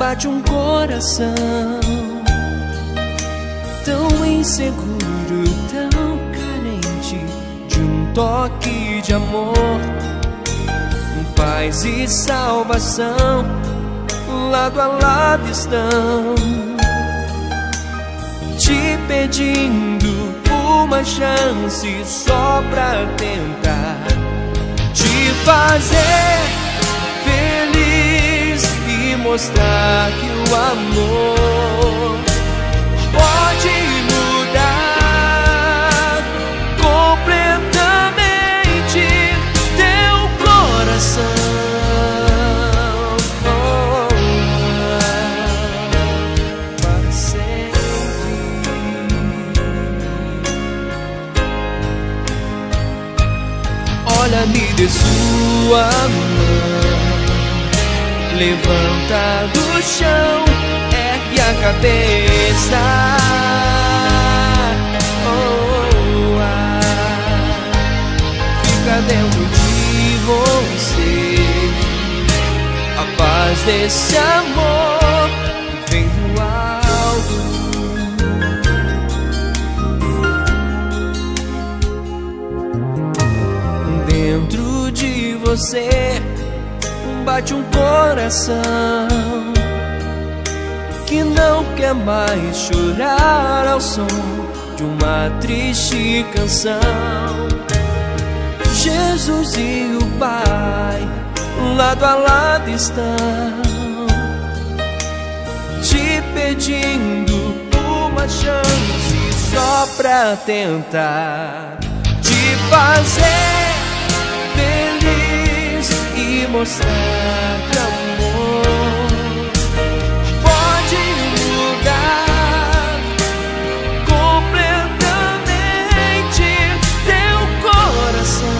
bate um coração tão inseguro, tão carente de um toque de amor, paz e salvação, lado a lado estão, te pedindo uma chance só pra tentar te fazer mostrar que o amor pode mudar completamente teu coração. Para sempre. Olha, me dê sua mão, levanta do chão, ergue a cabeça. Fica dentro de você a paz desse amor vem do alto. Dentro de você bate um coração que não quer mais chorar ao som de uma triste canção. Jesus e o Pai lado a lado estão te pedindo uma chance só pra tentar te fazer mostrar que amor pode mudar completamente teu coração.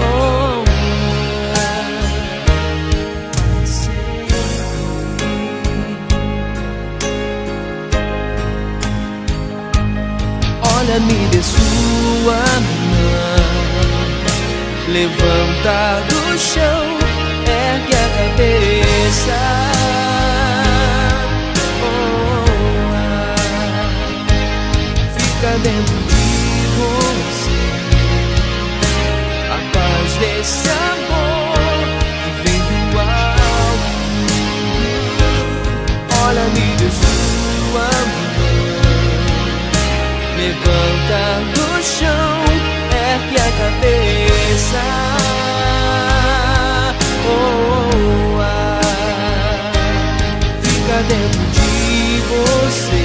Oh. Olha, me dê sua mão, levanta do chão, ergue a cabeça. Oh, ah, fica dentro de você a paz desse amor que vem do alto. Olha, me dê sua mão. Levanta do chão, dentro de você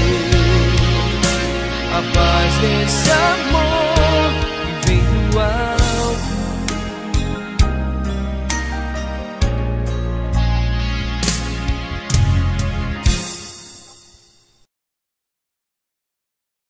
a paz desse amor.